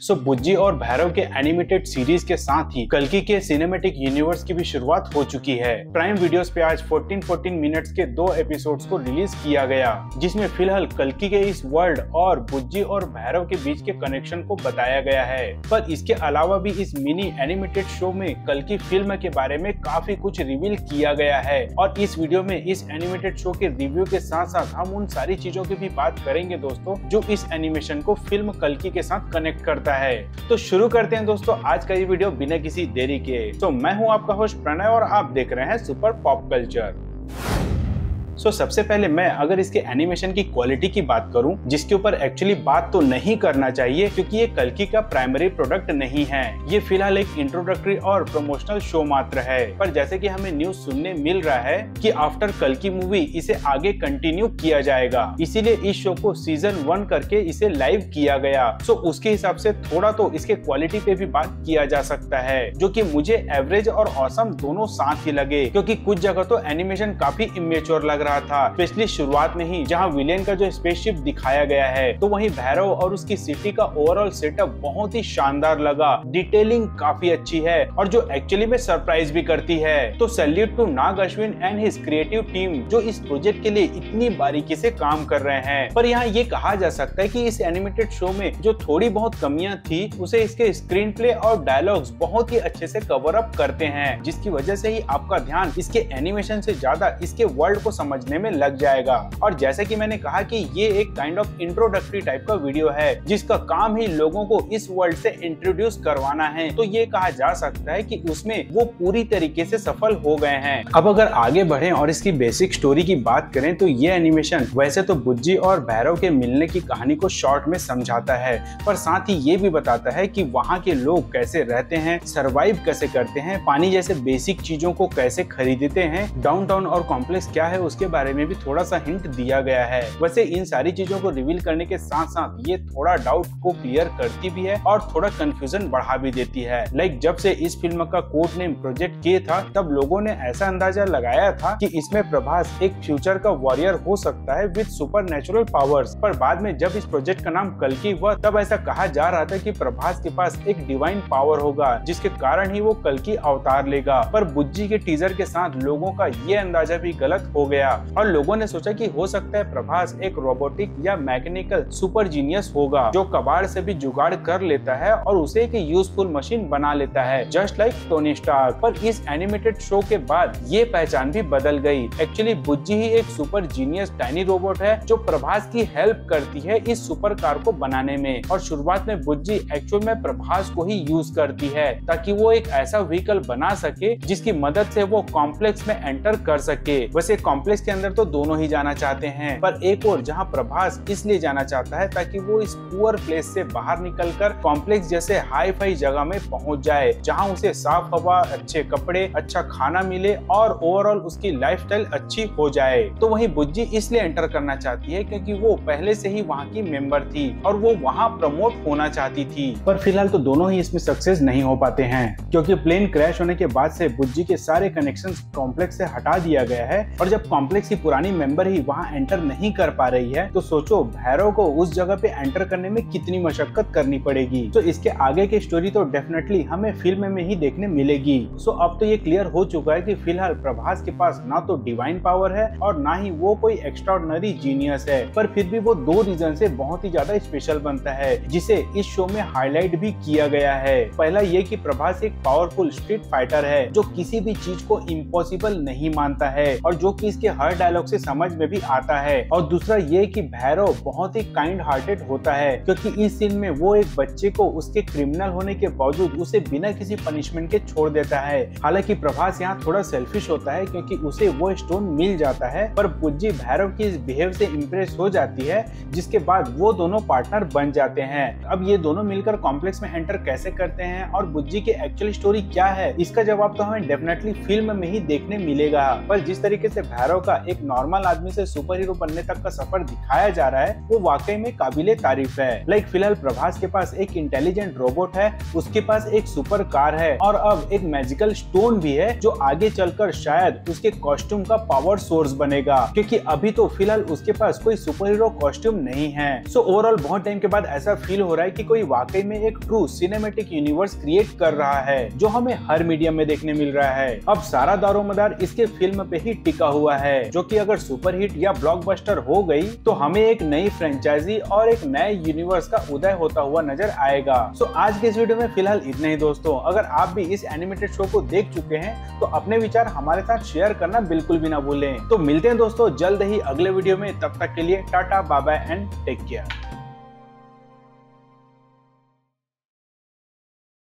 सो बुज्जी और भैरव के animated series के साथ ही कलकी के सिनेमेटिक यूनिवर्स की भी शुरुआत हो चुकी है। प्राइम वीडियोस पे आज 14-14 मिनट्स के दो एपिसोड्स को रिलीज़ किया गया, जिसमें फ़िलहाल कलकी के इस वर्ल्ड और बुज्जी और भैरव के बीच के कनेक्शन को बताया गया है। पर इसके अलावा भी इस मिनी एनिमेटेड शो में कलकी फ़िल्म के बारे में काफ़ी कुछ रिवील किया गया है। और इस वीडियो में इस एनिमेटेड शो के रिव्यू के साथ साथ हम उन सारी चीज़ों की भी बात करेंगे दोस्तों, जो इस एनिमेशन को फ़िल्म कलकी के साथ कनेक्ट करता करता है। तो शुरू करते हैं दोस्तों आज का ये वीडियो बिना किसी देरी के। तो मैं हूँ आपका होस्ट प्रणय और आप देख रहे हैं super pop culture so so, सबसे पहले मैं अगर इसके एनिमेशन की क्वालिटी की बात करूँ जिसके ऊपर एक्चुअली बात तो नहीं करना चाहिए क्योंकि ये कलकी का प्राइमरी प्रोडक्ट नहीं है। ये फ़िलहाल एक इंट्रोडक्टरी और प्रमोशनल शो मात्र है। पर जैसे कि हमें न्यूज़ सुनने मिल रहा है कि आफ्टर कलकी मूवी इसे आगे कंटिन्यू किया जाएगा। इसीलिए इस शो को सीज़न वन करके इसे लाइव किया गया। सो उसके हिसाब से थोड़ा तो इसके क्वालिटी पे भी बात किया जा सकता है जो की मुझे एवरेज और औसम दोनों साथ ही लगे क्योंकि कुछ जगह तो एनिमेशन काफ़ी इमेच्योर लग रहा था। स्पेशली शुरुआत में ही जहाँ विलेन का जो स्पेसशिप दिखाया गया है तो वही भैरव और उसकी सिटी का ओवरऑल सेटअप बहुत ही शानदार लगा। डिटेलिंग काफ़ी अच्छी है और जो एक्चुअली में सरप्राइज़ भी करती है। तो salute to Nag Ashwin and his creative team जो इस प्रोजेक्ट के लिए इतनी बारीकी से काम कर रहे हैं। पर यहाँ ये कहा जा सकता है कि इस एनिमेटेड शो में जो थोड़ी बहुत कमियाँ थी, उसे इसके स्क्रीन प्ले और डायलॉग्स बहुत ही अच्छे से कवर अप करते हैं, जिसकी वजह से ही आपका ध्यान इसके एनिमेशन से ज़्यादा इसके वर्ल्ड को समझ समझने में लग जाएगा। और जैसे कि मैंने कहा कि ये एक काइंड ऑफ़ इंट्रोडक्टरी टाइप का वीडियो है, जिसका काम ही लोगों को इस वर्ल्ड से इंट्रोड्यूस करवाना है। तो ये कहा जा सकता है कि उसमें वो पूरी तरीके से सफल हो गए हैं। अब अगर आगे बढ़े और इसकी बेसिक स्टोरी की बात करें तो ये एनिमेशन वैसे तो बुज्जी और भैरव के मिलने की कहानी को शॉर्ट में समझाता है, पर साथ ही ये भी बताता है कि वहाँ के लोग कैसे रहते हैं सरवाइव कैसे करते हैं, पानी जैसे बेसिक चीज़ों को कैसे खरीदते हैं डाउनटाउन और कॉम्प्लेक्स क्या है उसके बारे में भी थोड़ा सा हिंट दिया गया है। वैसे इन सारी चीज़ों को रिवील करने के साथ साथ ये थोड़ा डाउट को क्लियर करती भी है और थोड़ा कंफ्यूजन बढ़ा भी देती है। लाइक जब से इस फ़िल्म का कोर्ट नेम प्रोजेक्ट किए था, तब लोगों ने ऐसा अंदाज़ा लगाया था कि इसमें प्रभास एक फ्यूचर का वॉरियर हो सकता है विद सुपर नेचुरल पावर्स पर बाद में जब इस प्रोजेक्ट का नाम कलकी हुआ, तब ऐसा कहा जा रहा था कि प्रभास के पास एक डिवाइन पावर होगा, जिसके कारण ही वो कलकी अवतार लेगा। पर बुज्जी के टीजर के साथ लोगों का ये अंदाज़ा भी गलत हो गया। और लोगों ने सोचा कि हो सकता है प्रभास एक रोबोटिक या मैकेनिकल सुपर जीनियस होगा, जो कबाड़ से भी जुगाड़ कर लेता है और उसे एक यूजफुल मशीन बना लेता है। जस्ट लाइक टोनी स्टार पर इस एनिमेटेड शो के बाद ये पहचान भी बदल गई। एक्चुअली बुज्जी ही एक सुपर जीनियस टाइनी रोबोट है, जो प्रभास की हेल्प करती है इस सुपर कार को बनाने में। और शुरुआत में बुज्जी एक्चुअल में प्रभास को ही यूज़ करती है, ताकि वो एक ऐसा व्हीकल बना सके, जिसकी मदद से वो कॉम्प्लेक्स में एंटर कर सके। वैसे कॉम्प्लेक्स के अंदर तो दोनों ही जाना चाहते हैं। पर एक और जहाँ प्रभास इसलिए जाना चाहता है ताकि वो इस पुअर प्लेस से बाहर निकलकर कॉम्प्लेक्स जैसे हाई फाई जगह में पहुँच जाए, जहाँ उसे साफ़ हवा, अच्छे कपड़े अच्छा खाना मिले और ओवरऑल उसकी लाइफ अच्छी हो जाए। तो वही बुज्जी इसलिए एंटर करना चाहती है क्योंकि वो पहले से ही वहाँ की मेंबर थी और वो वहाँ प्रमोट होना चाहती थी। पर फ़िलहाल तो दोनों ही इसमें सक्सेस नहीं हो पाते हैं, क्योंकि प्लेन क्रैश होने के बाद से बुज्जी के सारे कनेक्शन कॉम्प्लेक्स से हटा दिया गया है और जब कॉम्प्लेक्स की पुरानी मेंबर ही वहाँ एंटर नहीं कर पा रही है। तो सोचो, भैरव को उस जगह पे एंटर करने में कितनी मशक्कत करनी पड़ेगी। तो इसके आगे की स्टोरी तो डेफिनेटली हमें फ़िल्म में ही देखने मिलेगी। सो अब तो ये क्लियर हो चुका है कि फ़िलहाल प्रभास के पास ना तो डिवाइन पावर है और ना ही वो कोई एक्स्ट्राऑर्डिनरी जीनियस है। पर फिर भी वो दो रीजन से बहुत ही ज़्यादा स्पेशल बनता है, जिसे इस शो में हाईलाइट भी किया गया है। पहला ये कि प्रभास एक पावरफुल स्ट्रीट फाइटर है, जो किसी भी चीज़ को इम्पॉसिबल नहीं मानता है और जो कि इसके हर डायलॉग से समझ में भी आता है। और दूसरा ये कि भैरव बहुत ही काइंड हार्टेड होता है, क्योंकि इस सीन में वो एक बच्चे को उसके क्रिमिनल होने के बावजूद उसे बिना किसी पनिशमेंट के छोड़ देता है। हालाँकि प्रभास यहाँ थोड़ा सेल्फिश होता है, क्योंकि उसे वो स्टोन मिल जाता है, पर पुज्जी भैरव की इस बिहेव से इम्प्रेस हो जाती है, जिसके बाद वो दोनों पार्टनर बन जाते हैं। अब ये दोनों मिलकर कॉम्प्लेक्स में एंटर कैसे करते हैं और बुज्जी की एक्चुअल स्टोरी क्या है, इसका जवाब तो हमें डेफिनेटली फ़िल्म में ही देखने मिलेगा। पर जिस तरीके से भैरव का एक नॉर्मल आदमी से सुपर हीरो बनने तक का सफ़र दिखाया जा रहा है, वो वाकई में काबिले तारीफ़ है। लाइक फ़िलहाल प्रभास के पास एक इंटेलिजेंट रोबोट है, उसके पास एक सुपर कार है और अब एक मैजिकल स्टोन भी है जो आगे चलकर शायद उसके कॉस्ट्यूम का पावर सोर्स बनेगा। क्योंकि अभी तो फ़िलहाल उसके पास कोई सुपर हीरो कॉस्ट्यूम नहीं है। सो ओवरऑल बहुत टाइम के बाद ऐसा फील हो रहा है कि कोई वाकई में एक ट्रू सिनेमेटिक यूनिवर्स क्रिएट कर रहा है, जो हमें हर मीडियम में देखने मिल रहा है। अब सारा दारोमदार इसके फ़िल्म पे ही टिका हुआ है। जो कि अगर सुपरहिट या ब्लॉकबस्टर हो गई तो हमें एक नई फ्रेंचाइजी और एक नए यूनिवर्स का उदय होता हुआ नज़र आएगा। सो आज के इस वीडियो में फ़िलहाल इतना ही दोस्तों। अगर आप भी इस एनिमेटेड शो को देख चुके हैं तो अपने विचार हमारे साथ शेयर करना बिल्कुल भी ना भूलें। तो मिलते हैं दोस्तों जल्द ही अगले वीडियो में। तब तक के लिए टाटा बाबा एंड टेक केयर